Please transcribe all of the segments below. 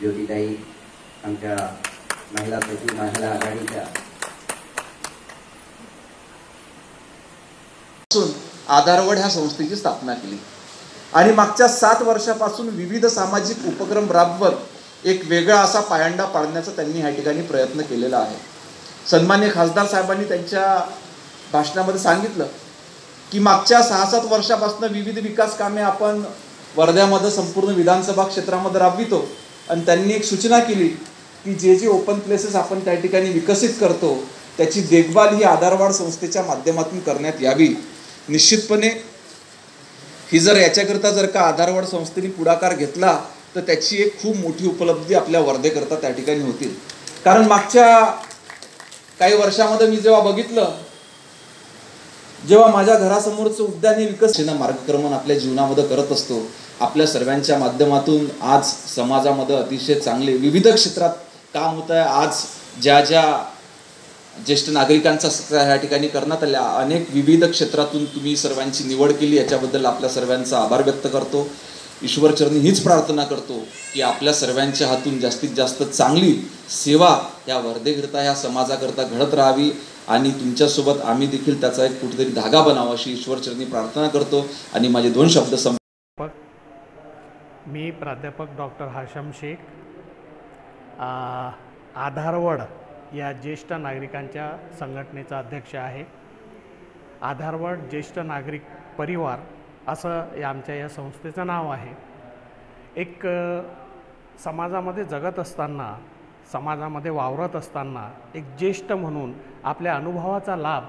ज्योतिताई आमच्या महिला सचिव महिला आघाडीच्या. आधारवड ह्या संस्थेची स्थापना केली. आणि मागच्या सात वर्षापासून विविध सामाजिक उपक्रम राबवत एक वेगळा असा पायंडा पाडण्याचा त्यांनी ह्या ठिकाणी प्रयत्न केलेला आहे. सन्मान्य खासदार साहेबांनी त्यांच्या भाषणामध्ये सांगितलं की मागच्या सहा सात वर्षापासून विविध विकास कामे आपण वर्ध्यामध्ये संपूर्ण विधानसभा क्षेत्रामध्ये राबवितो. आणि त्यांनी एक सूचना केली की जे जे ओपन प्लेसेस आपण त्या ठिकाणी विकसित करतो त्याची देखभाल ही आधारवाड संस्थेच्या माध्यमातून करण्यात यावी. निश्चितपणे ही जर याच्याकरता जर का आधारवाड संस्थेने पुढाकार घेतला तर त्याची एक खूप मोठी उपलब्धी आपल्या वर्धेकरता त्या ठिकाणी होतील. कारण मागच्या काही वर्षामध्ये मी जेव्हा बघितलं जेव्हा माझ्या घरासमोरचं उद्यान हे विकसित मार्गक्रमण आपल्या जीवनामध्ये करत असतो आपल्या सर्वांच्या माध्यमातून आज समाजामध्ये अतिशय चांगले विविध क्षेत्रात काम होत आहे. आज ज्या ज्या ज्येष्ठ नागरिकांचा सत्कार ह्या ठिकाणी करण्यात आल्या अनेक विविध क्षेत्रातून तुम्ही सर्वांची निवड केली याच्याबद्दल आपल्या सर्वांचा आभार व्यक्त करतो. ईश्वरचरणी हीच प्रार्थना करतो की आपल्या सर्वांच्या हातून जास्तीत जास्त चांगली सेवा या वर्धेकरिता ह्या समाजाकरता घडत राहावी आणि तुमच्यासोबत आम्ही देखील त्याचा एक कुठेतरी धागा बनावा अशी ईश्वरचरणी प्रार्थना करतो. आणि माझे दोन शब्द सं मी प्राध्यापक डॉक्टर हाशम शेख. आधारवड या ज्येष्ठ नागरिकांच्या संघटनेचा अध्यक्ष आहे. आधारवड ज्येष्ठ नागरिक परिवार असं या आमच्या या संस्थेचं नाव आहे. एक समाजामध्ये जगत असताना समाजामध्ये वावरत असताना एक ज्येष्ठ म्हणून आपल्या अनुभवाचा लाभ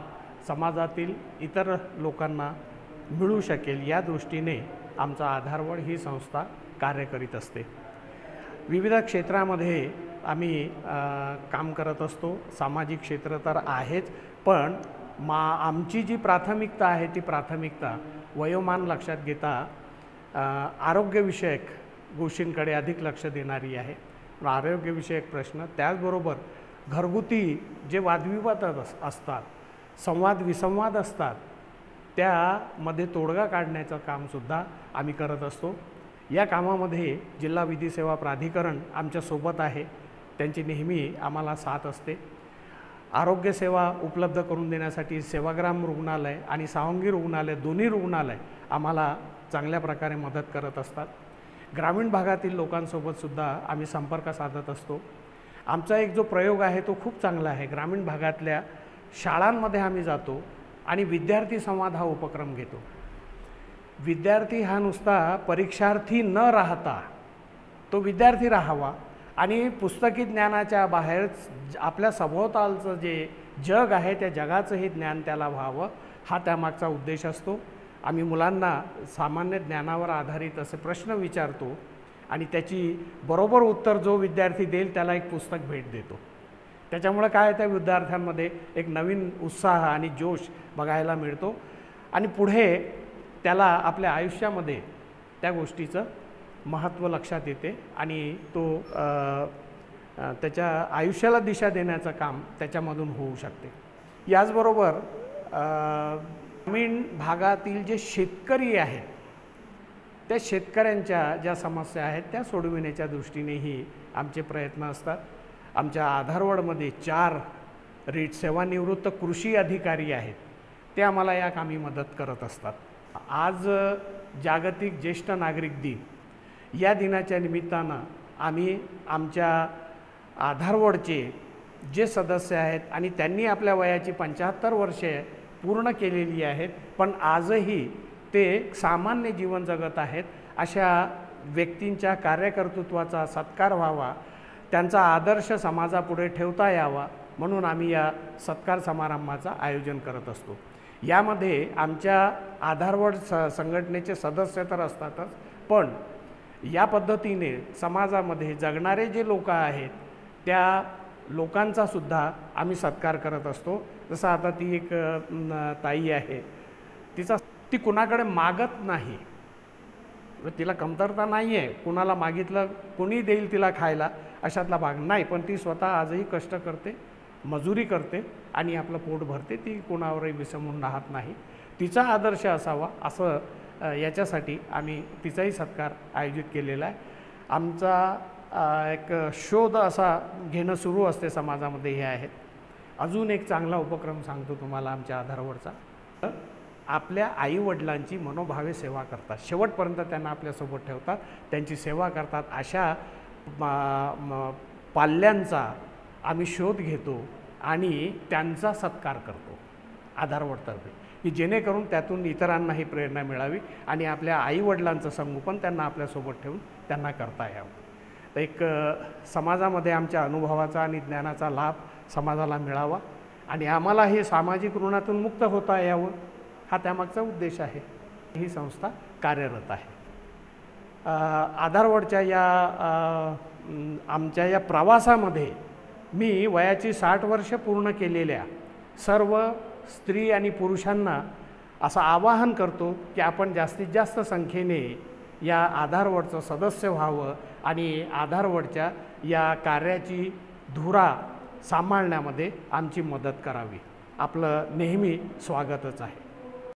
समाजातील इतर लोकांना मिळू शकेल या दृष्टीने आमचा आधारवड ही संस्था कार्य करीत असते. विविध क्षेत्रामध्ये आम्ही काम करत असतो. सामाजिक क्षेत्र तर आहेच पण मा आमची जी प्राथमिकता आहे ती प्राथमिकता वयोमान लक्षात घेता आरोग्यविषयक गोष्टींकडे अधिक लक्ष देणारी आहे. आरोग्यविषयक प्रश्न त्याचबरोबर घरगुती जे वादविवाद अस- असतात संवाद विसंवाद असतात त्यामध्ये तोडगा काढण्याचं कामसुद्धा आम्ही करत असतो. या कामामध्ये जिल्हा विधी सेवा प्राधिकरण आमच्यासोबत आहे. त्यांची नेहमी आम्हाला साथ असते. आरोग्यसेवा उपलब्ध करून देण्यासाठी सेवाग्राम रुग्णालय आणि सावंगी रुग्णालय दोन्ही रुग्णालय आम्हाला चांगल्या प्रकारे मदत करत असतात. ग्रामीण भागातील लोकांसोबतसुद्धा आम्ही संपर्क साधत असतो. आमचा एक जो प्रयोग आहे तो खूप चांगला आहे. ग्रामीण भागातल्या शाळांमध्ये आम्ही जातो आणि विद्यार्थी संवाद हा उपक्रम घेतो. विद्यार्थी हा नुसता परीक्षार्थी न राहता तो विद्यार्थी राहावा. आणि पुस्तकी ज्ञानाच्या बाहेर ज- आपल्या सभोवतालचं जे जग आहे त्या जगाचंही ज्ञान त्याला व्हावं हा त्यामागचा उद्देश असतो. आम्ही मुलांना सामान्य ज्ञानावर आधारित असे प्रश्न विचारतो आणि त्याची बरोबर उत्तर जो विद्यार्थी देईल त्याला एक पुस्तक भेट देतो. त्याच्यामुळं काय त्या विद्यार्थ्यांमध्ये एक नवीन उत्साह आणि जोश बघायला मिळतो. आणि पुढे त्याला आपल्या आयुष्यामध्ये त्या गोष्टीचं महत्त्व लक्षात येते आणि तो त्याच्या आयुष्याला दिशा देण्याचं काम त्याच्यामधून होऊ शकते. याचबरोबर ग्रामीण भागातील जे शेतकरी आहेत त्या शेतकऱ्यांच्या ज्या समस्या आहेत त्या सोडविण्याच्या दृष्टीनेही आमचे प्रयत्न असतात. आमच्या आधारवडमध्ये चार रीट सेवानिवृत्त कृषी अधिकारी आहेत ते आम्हाला या कामी मदत करत असतात. आज जागतिक ज्येष्ठ नागरिक दिन या दिनाच्या निमित्तानं आम्ही आमच्या आधारवडचे जे सदस्य आहेत आणि त्यांनी आपल्या वयाची पंच्याहत्तर वर्षे पूर्ण केलेली आहेत पण आजही ते सामान्य जीवन जगत आहेत. अशा व्यक्तींच्या कार्यकर्तृत्वाचा सत्कार व्हावा त्यांचा आदर्श समाजापुढे ठेवता यावा म्हणून आम्ही या सत्कार समारंभाचं आयोजन करत असतो. यामध्ये आमच्या आधारवड स संघटनेचे सदस्य तर असतातच पण या पद्धतीने समाजामध्ये जगणारे जे लोक आहेत त्या लोकांचा सुद्धा आम्ही सत्कार करत असतो. जसं आता ती एक ताई आहे तिचा ती कुणाकडे मागत नाही. तिला कमतरता नाही आहे कुणाला मागितलं कोणी देईल तिला खायला अशातला भाग नाही. पण ती स्वतः आजही कष्ट करते मजुरी करते आणि आपलं पोट भरते. ती कोणावरही विसंबून राहत नाही. तिचा आदर्श असावा असं याच्यासाठी आम्ही तिचाही सत्कार आयोजित केलेला आहे. आमचा एक शोध असा घेणं सुरू असते समाजामध्ये हे आहेत. अजून एक चांगला उपक्रम सांगतो तुम्हाला आमच्या आधारवरचा. आपल्या आईवडिलांची मनोभावे सेवा करतात. शेवटपर्यंत त्यांना आपल्यासोबत ठेवतात. त्यांची सेवा करतात. अशा पाल्यांचा आम्ही शोध घेतो आणि त्यांचा सत्कार करतो आधारवडतर्फे की जेणेकरून त्यातून इतरांनाही प्रेरणा मिळावी आणि आपल्या आईवडिलांचं संगोपन त्यांना आपल्यासोबत ठेवून त्यांना करता यावं. तर एक समाजामध्ये आमच्या अनुभवाचा आणि ज्ञानाचा लाभ समाजाला मिळावा आणि आम्हाला हे सामाजिक ऋणातून मुक्त होता यावं हा त्यामागचा उद्देश आहे. ही संस्था कार्यरत आहे. आधारवडच्या या आमच्या या प्रवासामध्ये मी वयाची साठ वर्ष पूर्ण केलेल्या सर्व स्त्री आणि पुरुषांना असं आवाहन करतो की आपण जास्तीत जास्त संख्येने या आधारवडचं सदस्य व्हावं आणि आधारवडच्या या कार्याची धुरा सांभाळण्यामध्ये आमची मदत करावी. आपलं नेहमी स्वागतच आहे.